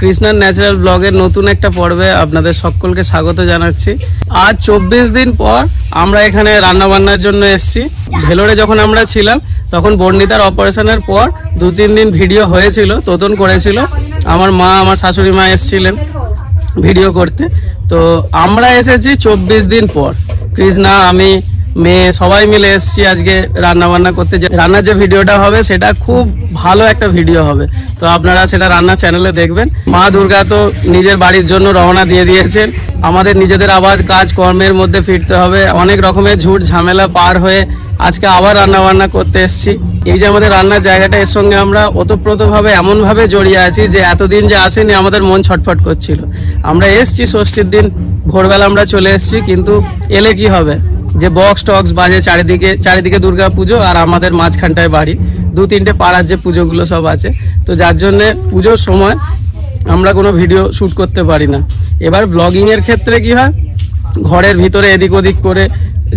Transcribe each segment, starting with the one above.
কৃষ্ণার natural ব্লগের নতুন একটা পর্বে আপনাদের সকলকে স্বাগত জানাচ্ছি। আজ চব্বিশ দিন পর আমরা এখানে রান্না বান্নার জন্য এসেছি। ভেলোরে যখন আমরা ছিলাম, তখন বর্ণিতার অপারেশনের পর দু তিন দিন ভিডিও হয়েছিল, তোতন করেছিল। আমার মা, আমার শাশুড়ি মা এসেছিলেন ভিডিও করতে। তো আমরা এসেছি চব্বিশ দিন পর। কৃষ্ণা, আমি মেয়ে, সবাই মিলে এসেছি আজকে রান্না বান্না করতে রান্নার যে ভিডিওটা হবে, সেটা খুব ভালো একটা ভিডিও হবে। তো আপনারা সেটা রান্নার চ্যানেলে দেখবেন। মা দুর্গা তো নিজের বাড়ির জন্য রওনা দিয়ে দিয়েছেন। আমাদের নিজেদের আবার কাজ কর্মের মধ্যে ফিরতে হবে। অনেক রকমের ঝুট ঝামেলা পার হয়ে আজকে আবার রান্না বান্না করতে এসেছি। এই যে আমাদের রান্নার জায়গাটা, এর সঙ্গে আমরা ওতপ্রোতভাবে এমনভাবে জড়িয়ে আছি যে এতদিন যে আসেনি, আমাদের মন ছটফট করছিল। আমরা এসছি ষষ্ঠীর দিন, ভোরবেলা আমরা চলে এসেছি, কিন্তু এলে কি হবে? যে বক্স টক্স বাজে চারিদিকে চারিদিকে দুর্গা পুজো আর আমাদের মাঝখানটায় বাড়ি। দু তিনটে পাড়ার যে পুজোগুলো সব আছে। তো যার জন্যে পুজোর সময় আমরা কোনো ভিডিও শ্যুট করতে পারি না। এবার ব্লগিংয়ের ক্ষেত্রে কি হয়? ঘরের ভিতরে এদিক ওদিক করে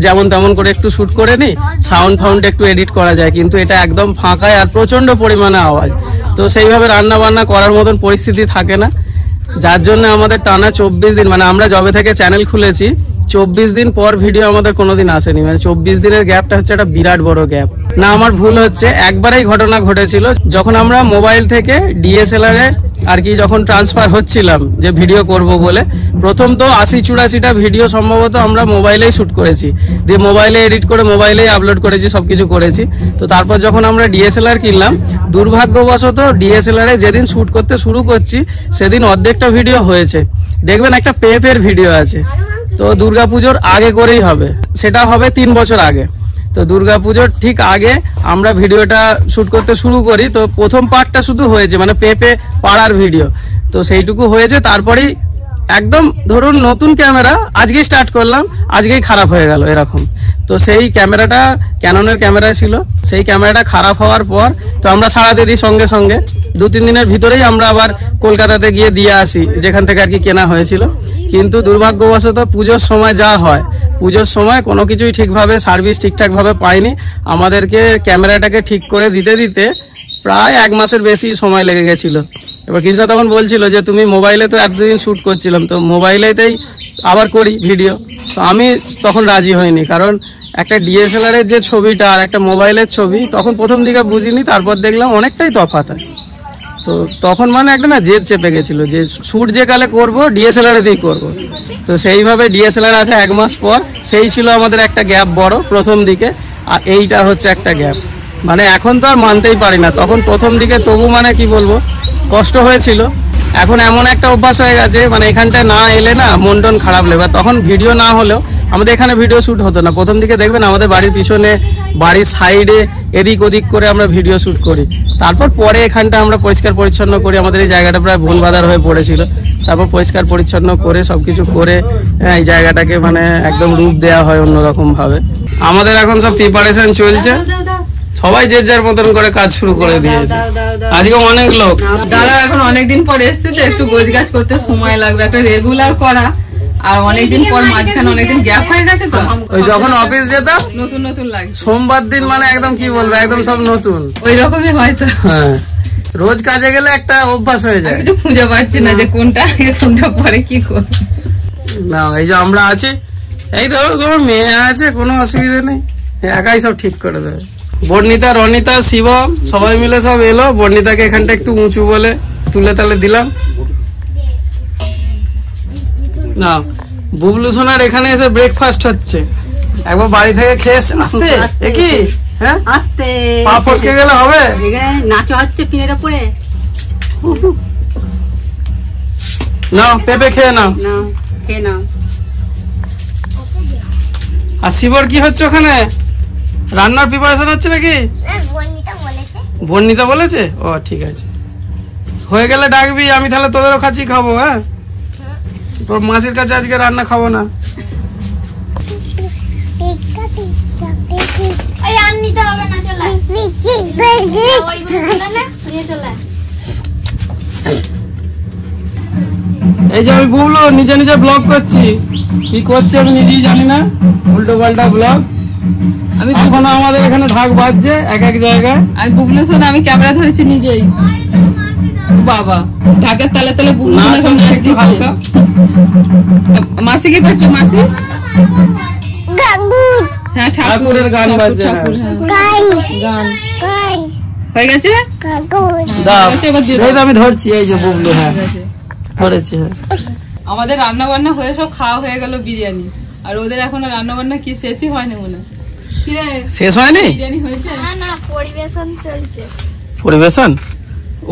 যেমন তেমন করে একটু শ্যুট করে নিই সাউন্ড ফাউন্ড একটু এডিট করা যায়। কিন্তু এটা একদম ফাঁকায় আর প্রচণ্ড পরিমাণে আওয়াজ। তো সেইভাবে রান্না বান্না করার মতন পরিস্থিতি থাকে না। যার জন্য আমাদের টানা চব্বিশ দিন মানে আমরা জবে থেকে চ্যানেল খুলেছি চব্বিশ দিন পর ভিডিও আমাদের কোনোদিন আসেনি। মানে চব্বিশ দিনের গ্যাপটা হচ্ছে একটা বিরাট বড় গ্যাপ না, আমার ভুল হচ্ছে, একবারেই ঘটনা ঘটেছিল, যখন আমরা মোবাইল থেকে ডিএসএলআর এ আর কি যখন ট্রান্সফার হচ্ছিলাম যে ভিডিও করব বলে, প্রথম তো আশি চুরাশিটা ভিডিও সম্ভবত আমরা মোবাইলেই শ্যুট করেছি। দিয়ে মোবাইলে এডিট করে মোবাইলেই আপলোড করেছি সব কিছু করেছি। তো তারপর যখন আমরা ডিএসএলআর কিনলাম, দুর্ভাগ্যবশত ডিএসএলআর যেদিন শ্যুট করতে শুরু করছি, সেদিন অর্ধেকটা ভিডিও হয়েছে। দেখবেন একটা পেপের ভিডিও আছে। তো দুর্গাপুজোর আগে করেই হবে। সেটা হবে তিন বছর আগে। তো দুর্গাপুজোর ঠিক আগে আমরা ভিডিওটা শুট করতে শুরু করি। তো প্রথম পার্টটা শুধু হয়েছে মানে পেপে পাড়ার ভিডিও। তো সেইটুকু হয়েছে, তারপরেই একদম ধরুন নতুন ক্যামেরা, আজকেই স্টার্ট করলাম, আজকেই খারাপ হয়ে গেল এরকম। তো সেই ক্যামেরাটা ক্যাননের ক্যামেরা ছিল। সেই ক্যামেরাটা খারাপ হওয়ার পর, তো আমরা সারাতে দিই সঙ্গে সঙ্গে। দু তিন দিনের ভিতরেই আমরা আবার কলকাতাতে গিয়ে দিয়ে আসি, যেখান থেকে আর কি কেনা হয়েছিল। কিন্তু দুর্ভাগ্যবশত পুজোর সময় যা হয় পুজোর সময় কোনো কিছুই ঠিকভাবে সার্ভিস ঠিকঠাকভাবে পাইনি। আমাদেরকে ক্যামেরাটাকে ঠিক করে দিতে দিতে প্রায় এক মাসের বেশি সময় লেগে গেছিল। এবার কৃষ্ণা তখন বলছিল যে তুমি মোবাইলে তো এতদিন শ্যুট করছিলাম তো মোবাইলেতেই আবার করি ভিডিও। তো আমি তখন রাজি হইনি কারণ একটা ডিএসএলআর এর যে ছবিটা আর একটা মোবাইলের ছবি তখন প্রথম দিকে বুঝিনি তারপর দেখলাম অনেকটাই তফাৎ হয় তো তখন মানে একটা না জেদ চেপে গেছিল যে শ্যুট যে কালে করব ডিএসএলআর এতেই করব। তো সেইভাবে ডিএসএলআর আছে এক মাস পর, সেই ছিল আমাদের একটা গ্যাপ বড় প্রথম দিকে, আর এইটা হচ্ছে একটা গ্যাপ। মানে এখন তো আর মানতেই পারি না। তখন প্রথম দিকে তবু মানে কি বলব, কষ্ট হয়েছিল। এখন এমন একটা অভ্যাস হয়ে গেছে মানে এখানটায় না এলে না মন টন খারাপ লাগবে তখন ভিডিও না হলেও আমাদের এখানে ভিডিও শ্যুট হতো না। প্রথম দিকে দেখবেন আমাদের বাড়ির পিছনে বাড়ির সাইডে এদিক ওদিক করে আমরা ভিডিও শ্যুট করি। তারপর পরে এখানটা আমরা পরিষ্কার পরিচ্ছন্ন করি। আমাদের এই জায়গাটা প্রায় বন বাজার হয়ে পড়েছিল। তারপর পরিষ্কার পরিচ্ছন্ন করে সব কিছু করে হ্যাঁ, এই জায়গাটাকে মানে একদম রূপ দেওয়া হয় অন্যরকম ভাবে আমাদের এখন সব প্রিপারেশন চলছে। সবাই যে যার মতন করে কাজ শুরু করে দিয়েছে। আজকে অনেক লোক। যারা এখন অনেকদিন পর এসছে তো একটু গোছগাছ করতে সময় লাগবে একটা রেগুলার করা। আর অনেকদিন পর মাঝখানে অনেকদিন গ্যাপ হয়ে গেছে তো। ওই যখন অফিস যেতাম নতুন নতুন লাগছে। সোমবার দিন মানে একদম কি বলব একদম সব নতুন। ওই রকমই হয়তো হ্যাঁ। রোজ কাজে গেলে একটা অভ্যাস হয়ে যায়। কিছু খুঁজে পাচ্ছি না যে কোনটা আগে কোনটা পরে কি করব। না এই যে আমরা আছি এই ধরো তোমার মেয়ে আছে কোনো অসুবিধা নেই। একাই সব ঠিক করে দেবে। বর্ণিতা রনিতা শিবম সবাই মিলে সব এলো। বর্ণিতাকে এখানটা একটু উঁচু বলে তুলে তালে দিলাম। না বুবলু সোনার এখানে এসে ব্রেকফাস্ট হচ্ছে। একবার বাড়ি থেকে খেয়ে আসতে? একই হ্যাঁ? আস্তে। পা ফসকে গেলে হবে? এখানে নাচা হচ্ছে পিনের ওপরে। নাও পেঁপে খেয়ে নাও। না খেয়ে নাও। আর শিবর কি হচ্ছে ওখানে? রান্নার প্রিপারেশন হচ্ছে নাকি? বর্ণিতা বলেছে। ও ঠিক আছে। হয়ে গেলে ডাকবি আমি তাহলে তোদেরও খাচ্ছি খাব হ্যাঁ? তোর মাসির কাছে আজকে রান্না খাব না। এই যে আমি বুবলো নিজে নিজে ব্লগ করছি। কি করছি আমি নিজেই জানি না। উল্টো পাল্টা ব্লগ আমি এখনও আমাদের এখানে ঢাক বাজছে এক এক জায়গায়। আমি বুবলেশ্বর আমি ক্যামেরা ধরেছি নিজেই। বাবা ঢাকার তালে তালে বুবলু এখন নাচ দিচ্ছে। মাসি কি করছে মাসি? হ্যাঁ ঠাকুরের গান বাজছে। গান। হয়ে গেছে? আমি ধরছি এই যে বুবলু হ্যাঁ। ধরেছি হ্যাঁ। আমাদের রান্না বান্না হয়ে সব খাওয়া হয়ে গেল বিরিয়ানি। আর ওদের এখন রান্না বান্না কি শেষই হয়নি মনে হয়। শেষ হয়নি? হয়েছে? না না পরিবেশন চলছে। পরিবেশন?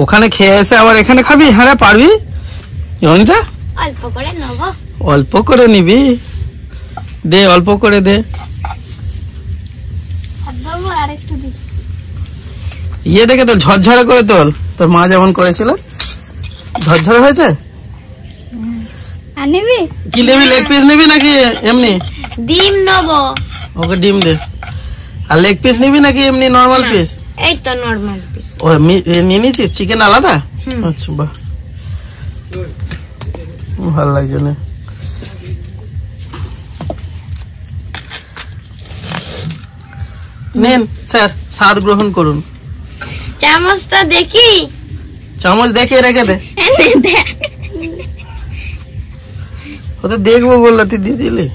ওখানে খেয়ে এসে আবার এখানে খাবি? হ্যাঁ পারবি? অনিতা অল্প করে নেব। অল্প করে নিবি। দে অল্প করে দে। ইয়ে দেখে তোর ঝরঝরে করে তোল। তোর মা যেমন করেছিল ঝরঝরে হয়েছে? নিবি? কি নিবি লেগ পিস নিবি নাকি এমনি? ডিম নেব। ওকে ডিম দে। আর লেগ পিস নিবি নাকি এমনি নর্মাল পিস এই তো নর্মাল পিস ও নিয়ে নিয়েছিস? চিকেন আলাদা? আচ্ছা বাহ। ভালো লাগছে না। নেন স্যার স্বাদ গ্রহণ করুন। চামচটা দেখি। চামচ দেখে রেখে দে। দেখ ওতে দেখব বলল তুই দিয়ে দিলি?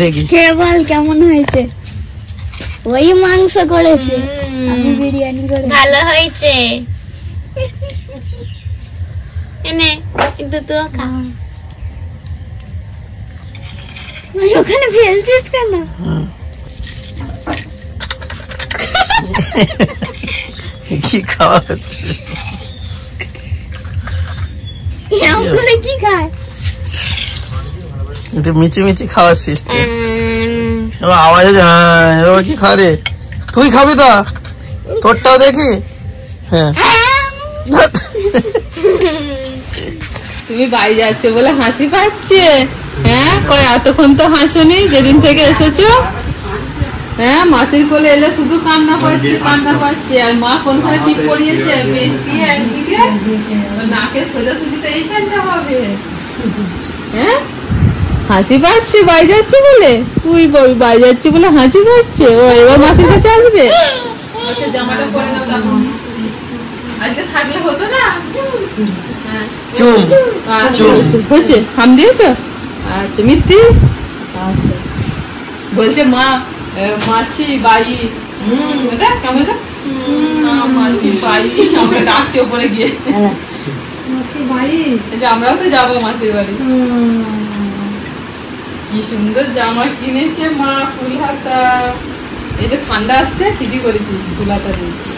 দেখি। খেয়ে বল কেমন হয়েছে? ওই মাংস করেছে আমি বিরিয়ানি করে ভালো হয়েছে। এনে কিন্তু তো খা। ওখানে ফেলছিস কেন? কি খাওয়া হচ্ছে? এরকম করে কি খায়? এটা মিচি মিচি খাওয়ার সিস্টেম এবার আওয়াজ হ্যাঁ এবার কি খা রে তুই খাবি তো? তোরটাও দেখি? হ্যাঁ। তুমি বাড়ি যাচ্ছ বলে হাসি পাচ্ছে হ্যাঁ? কয় এতক্ষণ তো হাসনি যেদিন থেকে এসেছ? হ্যাঁ মাসির কোলে এলে শুধু কান্না পাচ্ছে কান্না পাচ্ছে আর মা কোনখানে টিপ পড়িয়েছে? মেহেন্দি একদিকে নাকে সোজাসুজিতে এইখানটা হবে। হ্যাঁ? হাসি পাচ্ছে বাড়ি যাচ্ছে বলে? তুই বল বাড়ি যাচ্ছে বলে হাসি পাচ্ছে? ও এবার মাসির কাছে আসবে? আচ্ছা জামাটা পরে নাও আজকে থাকলে হতো না? হ্যাঁ। চুম। আচ্ছা। আচ্ছা, হয়েছে দিয়েছ? আচ্ছা মিত্তি আচ্ছা। বলছে মা মাছি বাই হুম এটা কেমন এটা? হুম, মাছি বাই আমরা ডাকছে ওপরে গিয়ে। এই যে আমরাও তো যাব মাসির বাড়ি। কি সুন্দর জামা কিনেছে মা ফুল হাতা এই যে ঠান্ডা আসছে ঠিকই করেছিস ফুল হাতা দিয়েছিস।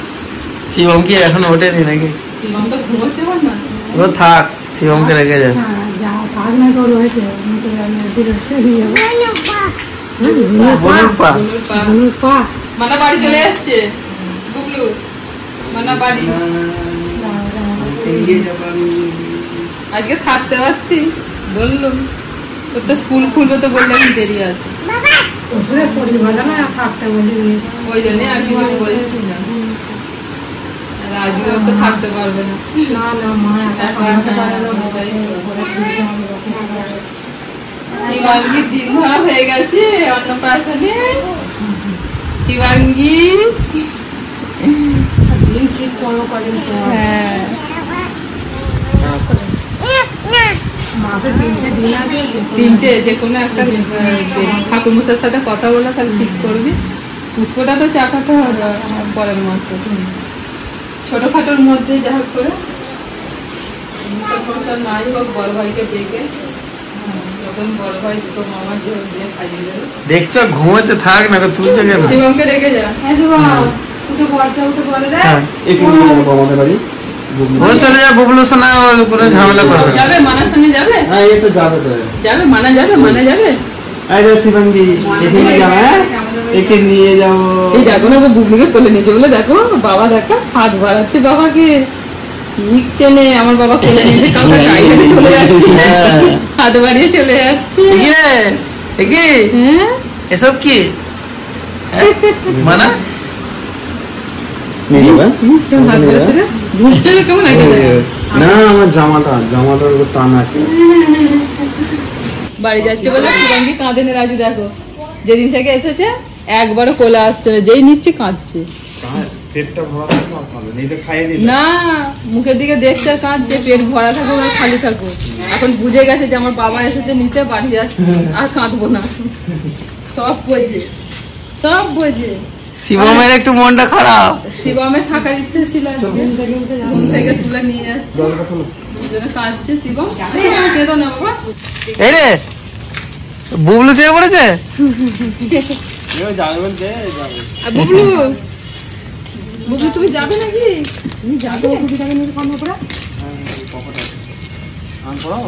শিবম কি এখন ওঠেনি নাকি? শিবম তো ঘুমোচ্ছে বল না? ও থাক শিবমকে রেখে যা মানা বাড়ি চলে যাচ্ছে। গুগলু মানা বাড়ি। আজকে থাকতে পারছিস বললুম। তোর তো স্কুল খুলবে তো বললে দেরি আছে। ওই জন্যই আর কিছু বলছি না। আর আজকেও তো থাকতে পারবে না। একা, হ্যাঁ, ওটাই। শিবাঙ্গির দিন ধরা হয়ে গেছে, অন্নপ্রাশনে। শিবাঙ্গি। হ্যাঁ। তিনটে, যে কোনো একটা ঠাকুর সাথে কথা বলে তাহলে ঠিক করবি। তো হবে পরের মাসে। ছোটখাটোর মধ্যে যা হোক করে। নাই হোক, বড় ভাইকে ডেকে তখন বড় ভাই ছোট মামা যে হোক দিয়ে খাইয়ে দেবে দেখছ ঘুমোচ্ছে থাক না তুলছে কেন শিবমকে রেখে যা হ্যাঁ আমাদের বাড়ি ও চলে যা বুবলু সোনা ওর কোনো ঝামেলা করবে না যাবে মানার সঙ্গে যাবে হ্যাঁ এই তো যাবে তো যাবে মানা যাবে মানা যাবে এই যে শিবাঙ্গি এখানে যাও হ্যাঁ একে নিয়ে যাব এই দেখো না বুবলুকে কোলে নিয়েছে বলে দেখো বাবা দেখো হাত বাড়াচ্ছে বাবাকে ঠিক চেনে আমার বাবা কোলে নিয়েছে কাউকে গাইডে চলে যাচ্ছে। হাত বাড়িয়ে চলে যাচ্ছে। কি এসব কি? মানা? না আমার জামাটা জামাটার উপর টান আছে। বাড়ি যাচ্ছে বলে কাঁদে না রাজু দেখো। যেদিন থেকে এসেছে একবারও কোলে আসছে না। যেই নিচ্ছে কাঁদছে। পেটটা ভরা থাকলে আর খাবে না। তো খাইয়ে দিলে না মুখের দিকে দেখছে আর কাঁদছে পেট ভরা থাকুক আর খালি থাকুক। এখন বুঝে গেছে যে আমার বাবা এসেছে নিতে বাড়ি যাচ্ছে আর কাঁদবো না। সব বোঝে সব বোঝে। শিবমের একটু মনটা খারাপ। শিবমের থাকার ইচ্ছে ছিল আজকে। ঘুম থেকে তুলে নিয়ে যাচ্ছে। জলটা খোলো। দুজনে কাঁদছে শিবম। কেঁদো না বাবা। এই রে বুবলু চেয়ে পড়েছে? এবার যাবে যাবে বুবলু তুমি যাবে নাকি? তুমি যাবে আম পড়াও?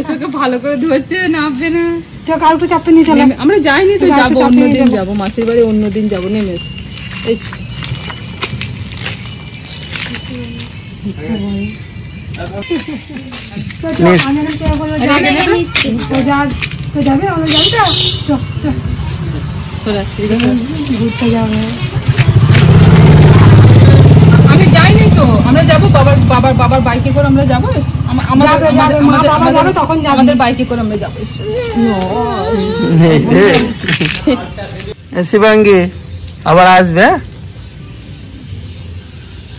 এসবকে ভালো করে ধরছে নামবে না। চল কাউকে চাপতে নিয়ে চলে। আমরা যাইনি তো যাব অন্যদিন যাব মাসির বাড়ি অন্যদিন যাব নেমে এসো। এই। নিস। আরে যাবে? আমরা যাবি তো? চল চল সরা, এদিকে। ঘুরতে যাবে। আমি যাইনি তো। আমরা যাব বাবার বাবার বাবার বাইকে করে আমরা যাব আমাদের- বাইকে করে আমরা যাব শিবাঙ্গী আবার আসবে হ্যাঁ?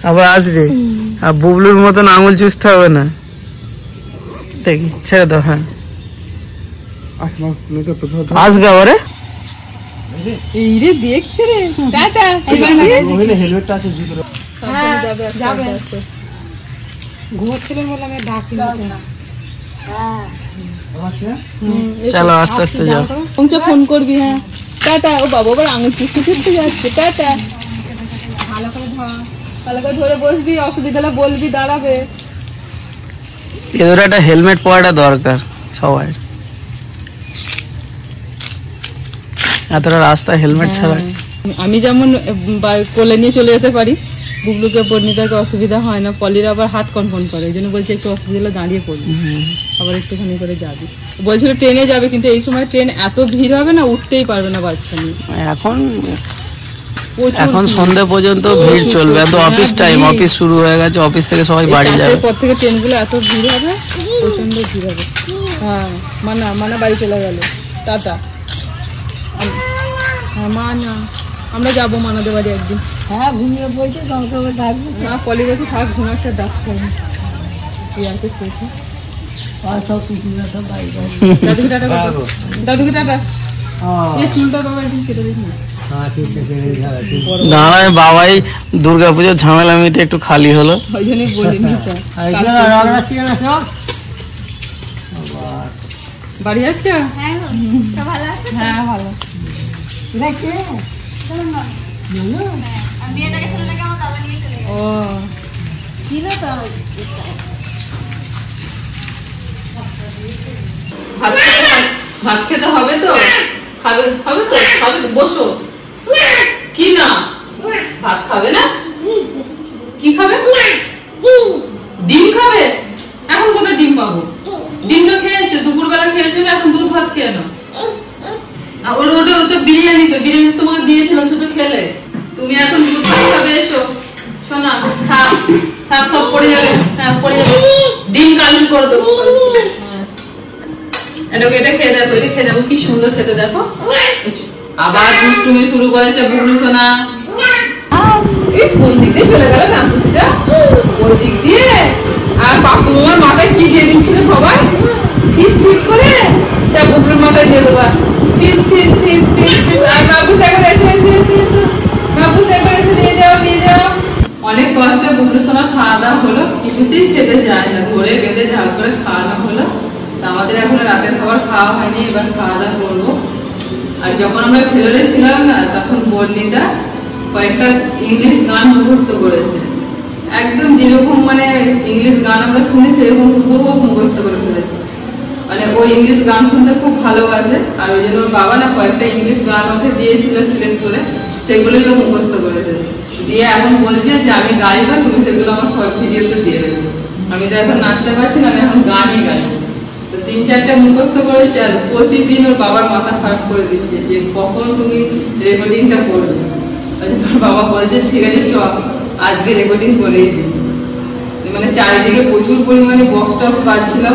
আবার আসবে। আর বুবলুর মতন আঙুল চুষতে হবে না। দেখি ছেড়ে দাও হ্যাঁ। আসমা নয়তো কোথাও তো আসবে আবার? এ? এই রে। দেখছে রে টাটা শিবাঙ্গী ওখানে হেলমেটটা আছে জুতো সাবধানে যাবে আস্তে যাবে। আস্তে আস্তে। ঘুমোচ্ছিলেন বলে আমি ডাকি চলো আস্তে আস্তে যাও। পৌঁছে ফোন করবি হ্যাঁ। টাটা ও বাবা আবার আঙুল চুষতে চুষতে যাচ্ছে। টাটা। ভালো করে ধর ভালো করে ধরে বসবি অসুবিধা হলে বলবি দাঁড়াবে। এদের একটা হেলমেট পরাটা দরকার সবাই এতটা রাস্তা হেলমেট ছাড়া। আমি যেমন কোলে নিয়ে চলে যেতে পারি বুবলুকে পরিণীতাকে অসুবিধা হয় না পলির আবার হাত কনফন করে ওই জন্য বলছে একটু অসুবিধা হলে দাঁড়িয়ে পড়বি আবার একটুখানি করে যাবি। বলছিল ট্রেনে যাবে কিন্তু এই সময় ট্রেন এত ভিড় হবে না উঠতেই পারবে না বাচ্চা নিয়ে। এখন এখন ভিড়। সন্ধে পর্যন্ত ভিড় চলবে এত হ্যাঁ, অফিস টাইম অফিস শুরু হয়ে গেছে অফিস থেকে সবাই বাড়ি যাবে। চারটের পর থেকে ট্রেনগুলো এত ভিড় হবে প্রচণ্ড ভিড় হবে। হ্যাঁ মানা মানা বাড়ি চলে গেল। টাটা। হ্যাঁ মা না। আমরা যাব মানাদের বাড়ি একদিন। হ্যাঁ ঘুমিয়ে পড়ছে তোমাকে আবার ডাকবো। না পলি বলছে থাক ঘুমাচ্ছে ডাক্তার কি আছে শুয়েছে সব কুকুরা সব দাদুকে টাটা দাদুকে টাটা। চুলটা বাবা একদিন কেটে দিস দাঁড়ায় বাবাই দুর্গাপুজোর ঝামেলা মিটে একটু খালি হলো। ওই জন্যই বলিনি তো। বাড়ি যাচ্ছ? হ্যাঁ ভালো। হ্যাঁ চলে গেছে ও ছিল তো ভাত খেতে হবে- ভাত খেতে হবে তো? খাবে হবে তো? খাবে তো? বসো। কি না? ভাত খাবে না কি খাবে ডিম খাবে এখন কোথায় ডিম পাবো ডিম তো খেয়েছে দুপুরবেলা খেয়েছিল এখন দুধ ভাত খেয়ে নাও আর ওর ওটা ওটা বিরিয়ানি তো বিরিয়ানি তোমাকে দিয়েছিলাম সেটা খেলে তুমি এখন দুধ খাবে এসো। শোনা থাক থাক সব পড়ে যাবে। হ্যাঁ পড়ে যাবে। ডিম কালকে করে দেবো। এটাকে এটা খেয়ে দেখো, এটা খেয়ে দেখো, কি সুন্দর খেতে, দেখো। আবার দুষ্টুমি শুরু করেছে বুবলু সোনা। কোন দিক চলে গেল ওই দিক দিয়ে। আর পাপু মাথায় কি দিয়ে দিচ্ছিল সবাই? ফিস ফিস করে? তা মাথায় দিয়ে দেবা ফিস ফিস। সোনা খাওয়া দাওয়া হলো, কিছুতেই খেতে যায় না। ধরে বেঁধে ঝাল করে খাওয়ানো হলো। আমাদের এখন রাতের খাবার খাওয়া হয়নি, এবার খাওয়া দাওয়া করব। আর যখন আমরা ভেলোরে ছিলাম না, তখন বর্ণিতা কয়েকটা ইংলিশ গান মুখস্থ করেছে। একদম যেরকম মানে ইংলিশ গান আমরা শুনি, সেরকম হুবহু মুখস্থ করে ফেলেছে। মানে ও ইংলিশ গান শুনতে খুব ভালোবাসে, আর ওই জন্য বাবা না কয়েকটা ইংলিশ গান ওকে দিয়েছিল সিলেক্ট করে, সেগুলোই ও মুখস্থ করেছে দিয়ে এখন বলছে যে আমি গাইবো তুমি সেগুলো আমার শর্ট ভিডিওতে দিয়ে দেবে। আমি তো এখন নাচতে পারছি না, আমি এখন গানই গাই। তো তিন চারটে মুখস্থ করেছে আর প্রতিদিন ওর বাবার মাথা খারাপ করে দিচ্ছে যে কখন তুমি রেকর্ডিংটা করবে। ওর বাবা বলছে, ঠিক আছে, চ, আজকে রেকর্ডিং দিই। মানে চারিদিকে প্রচুর পরিমাণে বক্স টক্স বাজছিল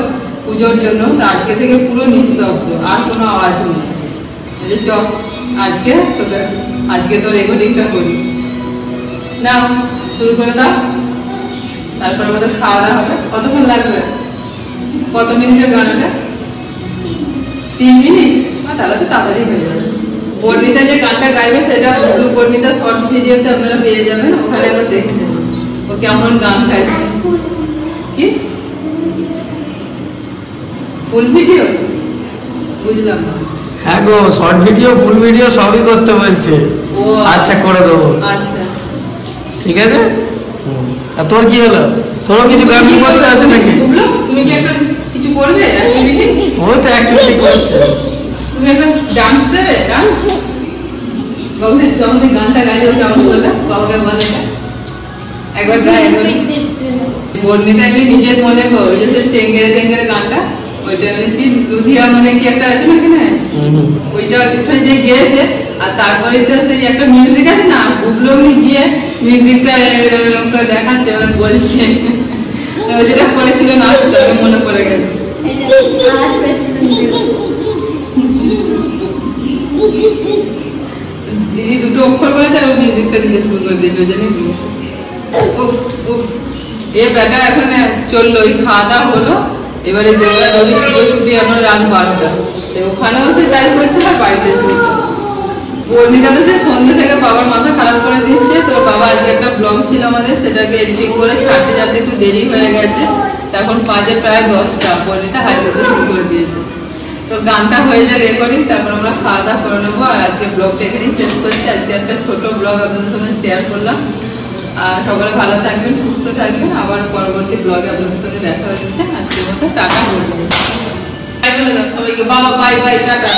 পুজোর জন্য, তো আজকে থেকে পুরো নিস্তব্ধ, আর কোনো আওয়াজ নেই। চ, আজকে তোকে, আজকে তোর রেকর্ডিংটা করি। নাও শুরু করে দাও। তারপর আমাদের খাওয়া দাওয়া হবে। কতক্ষণ লাগবে? কত মিনিটের গান এটা? তিন মিনিট? তাহলে তো তাড়াতাড়ি হয়ে যাবে। বর্ণিতা যে গানটা গাইবে সেটা শুধু বর্ণিতা শর্ট ভিডিওতে আপনারা পেয়ে যাবেন। ওখানে আবার দেখে নেবেন ও কেমন গান গাইছে। কি? Full video? বুঝলাম না। হ্যাঁ গো শর্ট ভিডিও ফুল ভিডিও সবই করতে বলছে। ও আচ্ছা করে দেবো। আচ্ছা। ঠিক আছে? আর তোর কি হলো? তোরও কিছু গান মুখস্থ আছে নাকি? তুমি কি একটা কিছু করবে? ও তো অ্যাক্টিভিটি করছে। তুমি ডান্স দেবে? ডান্স যখন গানটা গাইছো কেমন বললে বাবাকে বলে একবার বর্ণিতা এমনি নিজের মনে ওই যে টেঙ্গেরে টেঙ্গেরে গানটা। ওইটা মানে লুধিয়া মানে কি একটা আছে না ওইটা ওখানে যে গিয়েছে আর তারপরে তো সেই একটা মিউজিক আছে না উনি গিয়ে মিউজিকটা দেখাচ্ছে মানে বলছে। যেটা করেছিল না মনে পড়ে গেল। দিদি দুটো অক্ষর বলেছে আর ও মিউজিকটা দিতে শুরু করে দিয়েছে ওই উফ এ বেটা এখন চলল ওই খাওয়া দাওয়া হলো। এবারে দৌড়া দৌড়ি ছুটে এখন রাত বারোটা। তো ওখানেও সে তাই করছে আর বাড়িতে চলছে বর্ণিতা তো সে সন্ধ্যে থেকে বাবার মাথা খারাপ করে দিচ্ছে। তো বাবা আজকে একটা ব্লগ ছিল আমাদের, সেটাকে এডিটিং করে ছাড়তে যাতে একটু দেরি হয়ে গেছে। তখন বাজে প্রায় দশটা। বর্ণিতা হাই শুরু করে দিয়েছে। তো গানটা হয়ে যায় রেকর্ডিং তারপর আমরা খাওয়া দাওয়া করে নেব। আর আজকে ব্লগটা এখানেই শেষ করছি। আজকে একটা ছোট ব্লগ আপনাদের সঙ্গে শেয়ার করলাম। সকলে ভালো থাকবেন সুস্থ থাকবেন আবার পরবর্তী ব্লগে আপনাদের সঙ্গে দেখা হচ্ছে আজকের মতো টাটা বলবেন সবাইকে বাবা বাই বাই টাটা